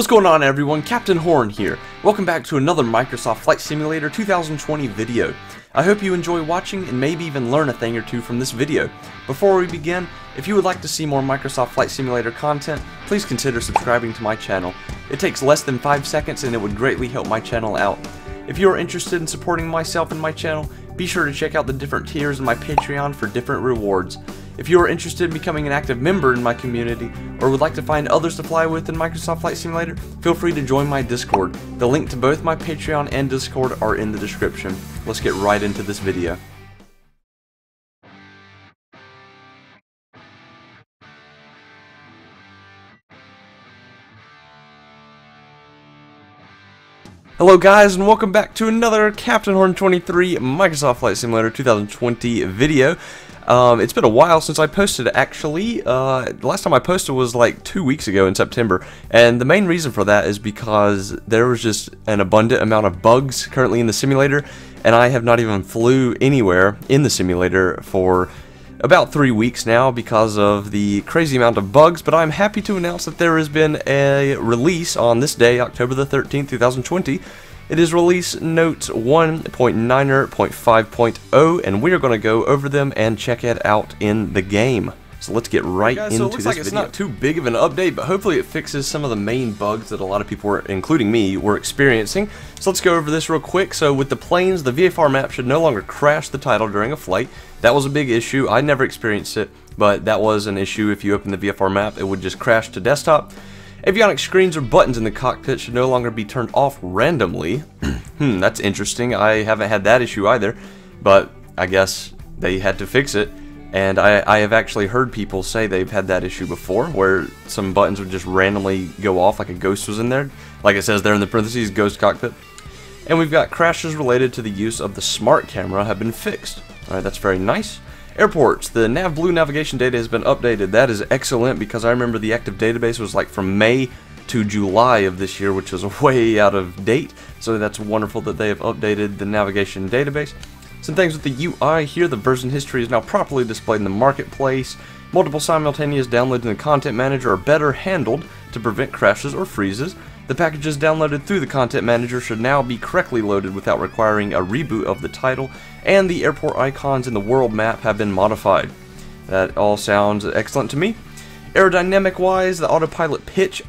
What's going on everyone, Captain Horn here. Welcome back to another Microsoft Flight Simulator 2020 video. I hope you enjoy watching and maybe even learn a thing or two from this video. Before we begin, if you would like to see more Microsoft Flight Simulator content, please consider subscribing to my channel. It takes less than 5 seconds and it would greatly help my channel out. If you are interested in supporting myself and my channel, be sure to check out the different tiers in my Patreon for different rewards. If you are interested in becoming an active member in my community, or would like to find others to fly with in Microsoft Flight Simulator, feel free to join my Discord. The link to both my Patreon and Discord are in the description. Let's get right into this video. Hello guys and welcome back to another Captain Horn 23 Microsoft Flight Simulator 2020 video. Um, it's been a while since I posted actually. Uh, the last time I posted was like two weeks ago in September and the main reason for that is because there was just an abundant amount of bugs currently in the simulator and I have not even flew anywhere in the simulator for about three weeks now because of the crazy amount of bugs, but I'm happy to announce that there has been a release on this day, October the 13th, 2020. It is release notes 1.9.5.0, and we are going to go over them and check it out in the game. So let's get right into so it looks like it's not too big of an update, but hopefully it fixes some of the main bugs that a lot of people, were, including me, were experiencing. So let's go over this real quick. So with the planes, the VFR map should no longer crash the title during a flight. That was a big issue. I never experienced it, but that was an issue. If you open the VFR map, it would just crash to desktop. Avionic screens or buttons in the cockpit should no longer be turned off randomly. hmm, that's interesting. I haven't had that issue either, but I guess they had to fix it. And I, I, have actually heard people say they've had that issue before, where some buttons would just randomly go off like a ghost was in there. Like it says there in the parentheses, ghost cockpit. And we've got crashes related to the use of the smart camera have been fixed. Alright, that's very nice. Airports, the NavBlue navigation data has been updated. That is excellent because I remember the active database was like from May to July of this year, which was way out of date. So that's wonderful that they have updated the navigation database. Some things with the UI here, the version history is now properly displayed in the marketplace. Multiple simultaneous downloads in the content manager are better handled to prevent crashes or freezes. The packages downloaded through the content manager should now be correctly loaded without requiring a reboot of the title, and the airport icons in the world map have been modified. That all sounds excellent to me. Aerodynamic wise, the autopilot pitch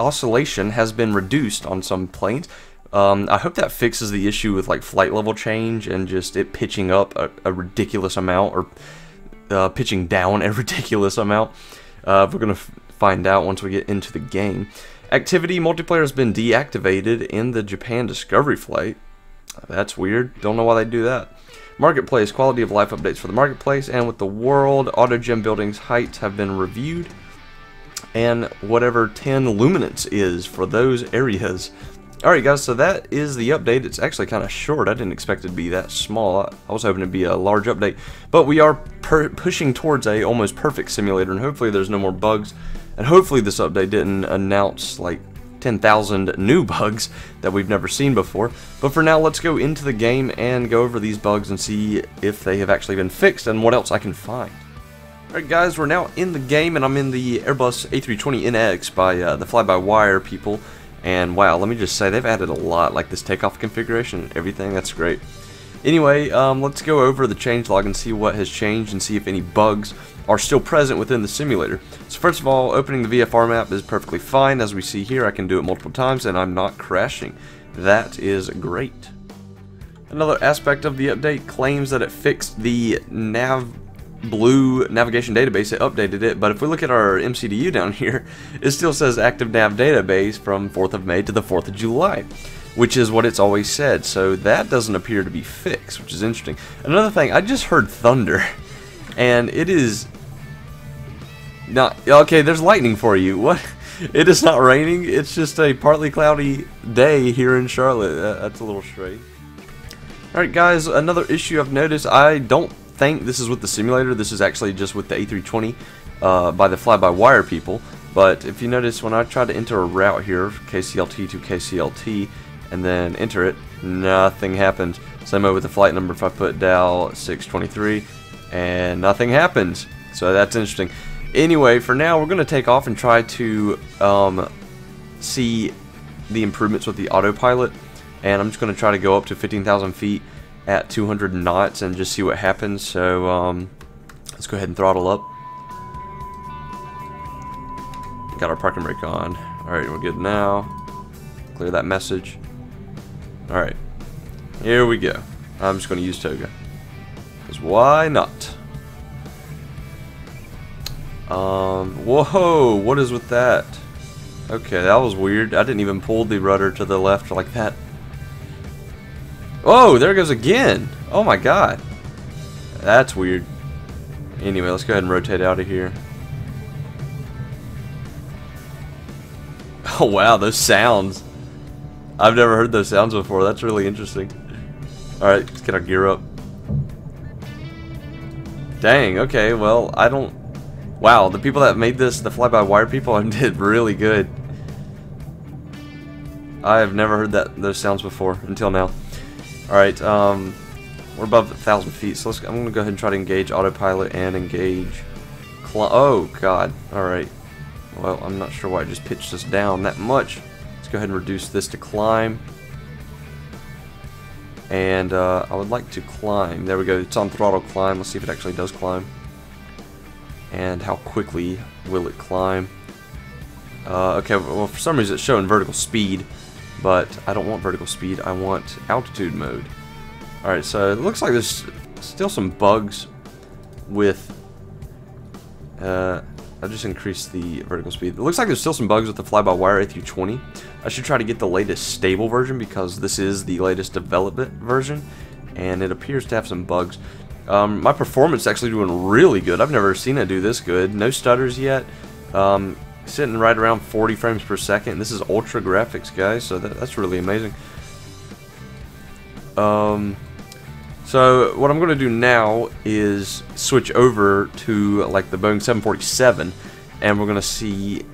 oscillation has been reduced on some planes. Um, I hope that fixes the issue with like flight level change and just it pitching up a, a ridiculous amount or uh, pitching down a ridiculous amount. Uh, we're going to find out once we get into the game. Activity multiplayer has been deactivated in the Japan Discovery flight. That's weird. Don't know why they do that. Marketplace, quality of life updates for the marketplace and with the world, autogen buildings heights have been reviewed and whatever 10 luminance is for those areas Alright guys, so that is the update. It's actually kind of short. I didn't expect it to be that small. I was hoping to be a large update. But we are pushing towards a almost perfect simulator and hopefully there's no more bugs. And hopefully this update didn't announce like 10,000 new bugs that we've never seen before. But for now, let's go into the game and go over these bugs and see if they have actually been fixed and what else I can find. Alright guys, we're now in the game and I'm in the Airbus A320NX by uh, the fly-by-wire people. And wow, let me just say, they've added a lot, like this takeoff configuration and everything, that's great. Anyway, um, let's go over the changelog and see what has changed and see if any bugs are still present within the simulator. So first of all, opening the VFR map is perfectly fine. As we see here, I can do it multiple times and I'm not crashing. That is great. Another aspect of the update claims that it fixed the nav blue navigation database, it updated it, but if we look at our MCDU down here, it still says active nav database from 4th of May to the 4th of July, which is what it's always said, so that doesn't appear to be fixed, which is interesting. Another thing, I just heard thunder, and it is not, okay, there's lightning for you, what? It is not raining, it's just a partly cloudy day here in Charlotte, that's a little strange. Alright guys, another issue I've noticed, I don't think this is with the simulator. This is actually just with the A320 uh, by the fly-by-wire people. But if you notice, when I try to enter a route here, KCLT to KCLT, and then enter it, nothing happens. Same way with the flight number if I put DAL 623, and nothing happens. So that's interesting. Anyway, for now, we're going to take off and try to um, see the improvements with the autopilot, and I'm just going to try to go up to 15,000 feet at 200 knots and just see what happens. So um, let's go ahead and throttle up. Got our parking brake on. Alright, we're good now. Clear that message. Alright. Here we go. I'm just going to use TOGA. Because why not? Um, whoa, what is with that? Okay, that was weird. I didn't even pull the rudder to the left like that. Oh, there goes again. Oh my god. That's weird. Anyway, let's go ahead and rotate out of here. Oh wow, those sounds. I've never heard those sounds before. That's really interesting. Alright, let's get our gear up. Dang, okay, well, I don't... Wow, the people that made this, the fly-by-wire people, did really good. I have never heard that those sounds before, until now. Alright, um, we're above a 1,000 feet, so let's, I'm going to go ahead and try to engage autopilot and engage... oh, God. Alright. Well, I'm not sure why I just pitched this down that much. Let's go ahead and reduce this to climb. And uh, I would like to climb. There we go. It's on throttle climb. Let's see if it actually does climb. And how quickly will it climb. Uh, okay, well for some reason it's showing vertical speed. But I don't want vertical speed. I want altitude mode. Alright, so it looks like there's still some bugs with... Uh, I just increased the vertical speed. It looks like there's still some bugs with the fly-by-wire A320. I should try to get the latest stable version because this is the latest development version, and it appears to have some bugs. Um, my performance is actually doing really good. I've never seen it do this good. No stutters yet. Um, sitting right around 40 frames per second. This is ultra graphics, guys, so that, that's really amazing. Um, so what I'm going to do now is switch over to like the Boeing 747 and we're going to see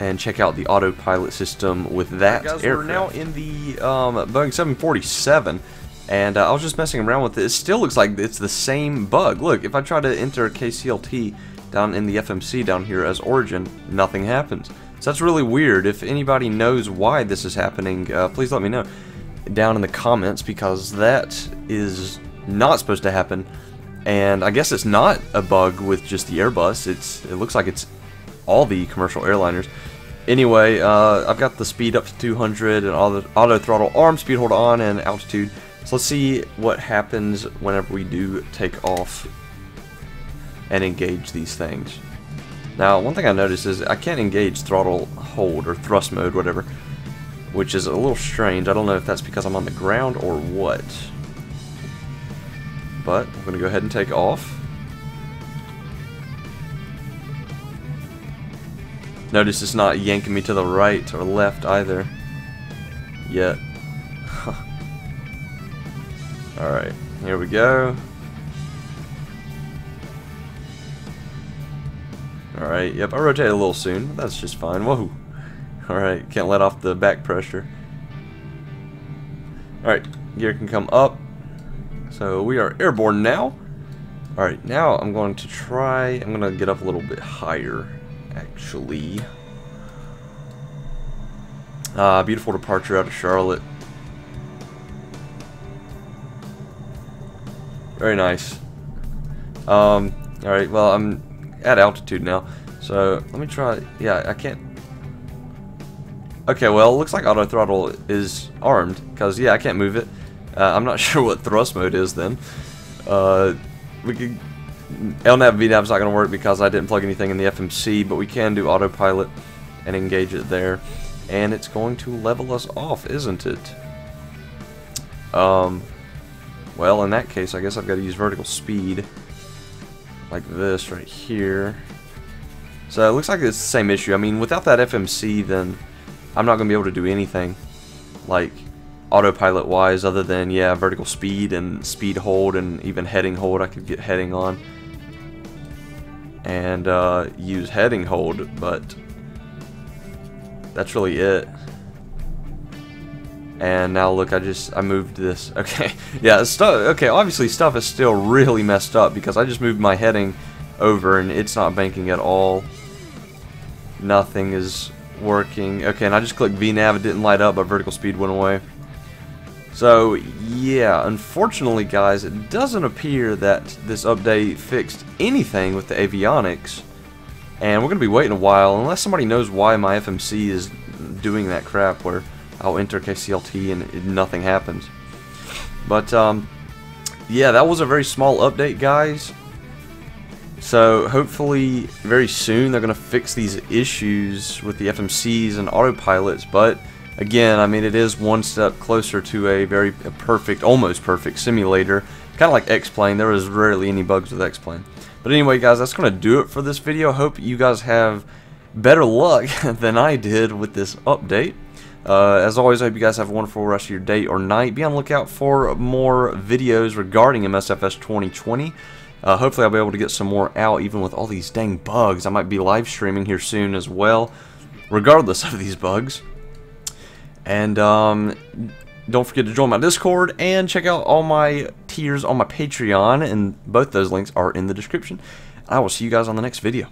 and check out the autopilot system with that right, guys, aircraft. We're now in the um, Boeing 747 and uh, I was just messing around with it. It still looks like it's the same bug. Look, if I try to enter KCLT down in the FMC down here as origin, nothing happens. So that's really weird. If anybody knows why this is happening, uh, please let me know down in the comments because that is not supposed to happen. And I guess it's not a bug with just the Airbus. It's It looks like it's all the commercial airliners. Anyway, uh, I've got the speed up to 200 and all the auto throttle arm, speed hold on, and altitude. So let's see what happens whenever we do take off and engage these things. Now, one thing I noticed is I can't engage throttle hold or thrust mode, whatever, which is a little strange. I don't know if that's because I'm on the ground or what. But I'm going to go ahead and take off. Notice it's not yanking me to the right or left either. Yet. Alright, here we go. Alright, yep, I rotated a little soon. That's just fine. Whoa. Alright, can't let off the back pressure. Alright, gear can come up. So we are airborne now. Alright, now I'm going to try, I'm going to get up a little bit higher, actually. Uh, beautiful departure out of Charlotte. Very nice. Um, alright, well, I'm at altitude now. So let me try. Yeah, I can't. Okay, well, looks like auto throttle is armed because yeah, I can't move it. Uh, I'm not sure what thrust mode is then. Uh, we could. LNAV VNAV's not going to work because I didn't plug anything in the FMC, but we can do autopilot and engage it there. And it's going to level us off, isn't it? Um, well, in that case, I guess I've got to use vertical speed like this right here. So it looks like it's the same issue. I mean, without that FMC, then I'm not going to be able to do anything like autopilot wise other than, yeah, vertical speed and speed hold and even heading hold. I could get heading on and uh, use heading hold, but that's really it. And now look, I just, I moved this. Okay, yeah, stuff, okay, obviously stuff is still really messed up because I just moved my heading over and it's not banking at all. Nothing is working. Okay, and I just clicked VNAV, it didn't light up, but vertical speed went away. So, yeah, unfortunately, guys, it doesn't appear that this update fixed anything with the avionics. And we're going to be waiting a while, unless somebody knows why my FMC is doing that crap where I'll enter KCLT and nothing happens. But, um, yeah, that was a very small update, guys. So hopefully very soon they're going to fix these issues with the FMCs and autopilots, but again, I mean, it is one step closer to a very a perfect, almost perfect simulator. Kind of like X-Plane, there is rarely any bugs with X-Plane. But anyway, guys, that's going to do it for this video. Hope you guys have better luck than I did with this update. Uh, as always, I hope you guys have a wonderful rest of your day or night. Be on the lookout for more videos regarding MSFS 2020. Uh, hopefully I'll be able to get some more out even with all these dang bugs. I might be live streaming here soon as well, regardless of these bugs. And um, don't forget to join my Discord and check out all my tiers on my Patreon, and both those links are in the description. I will see you guys on the next video.